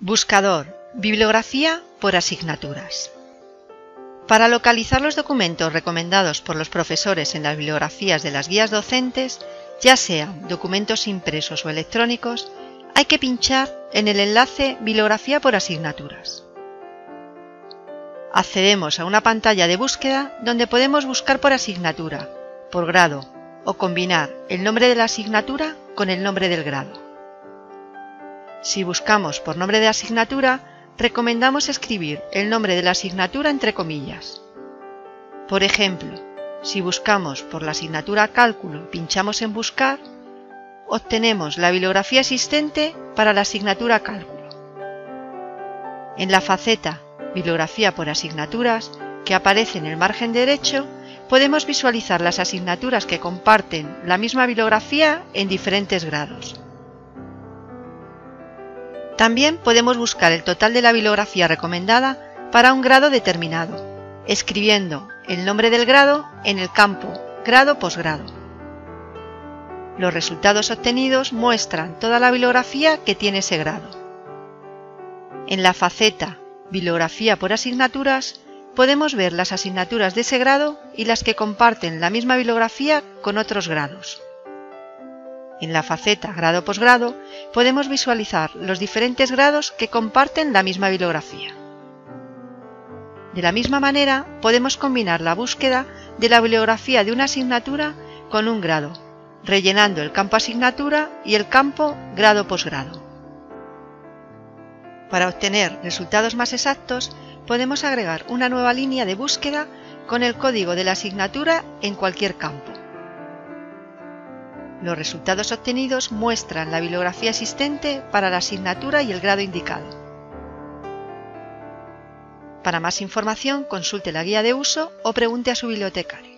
Buscador. Bibliografía por asignaturas. Para localizar los documentos recomendados por los profesores en las bibliografías de las guías docentes, ya sean documentos impresos o electrónicos, hay que pinchar en el enlace Bibliografía por asignaturas. Accedemos a una pantalla de búsqueda donde podemos buscar por asignatura, por grado o combinar el nombre de la asignatura con el nombre del grado. Si buscamos por nombre de asignatura, recomendamos escribir el nombre de la asignatura entre comillas. Por ejemplo, si buscamos por la asignatura Cálculo y pinchamos en Buscar, obtenemos la bibliografía existente para la asignatura Cálculo. En la faceta Bibliografía por asignaturas, que aparece en el margen derecho, podemos visualizar las asignaturas que comparten la misma bibliografía en diferentes grados. También podemos buscar el total de la bibliografía recomendada para un grado determinado, escribiendo el nombre del grado en el campo grado-posgrado. Los resultados obtenidos muestran toda la bibliografía que tiene ese grado. En la faceta Bibliografía por asignaturas podemos ver las asignaturas de ese grado y las que comparten la misma bibliografía con otros grados. En la faceta grado-posgrado podemos visualizar los diferentes grados que comparten la misma bibliografía. De la misma manera, podemos combinar la búsqueda de la bibliografía de una asignatura con un grado, rellenando el campo asignatura y el campo grado-posgrado. Para obtener resultados más exactos, podemos agregar una nueva línea de búsqueda con el código de la asignatura en cualquier campo. Los resultados obtenidos muestran la bibliografía existente para la asignatura y el grado indicado. Para más información consulte la guía de uso o pregunte a su bibliotecario.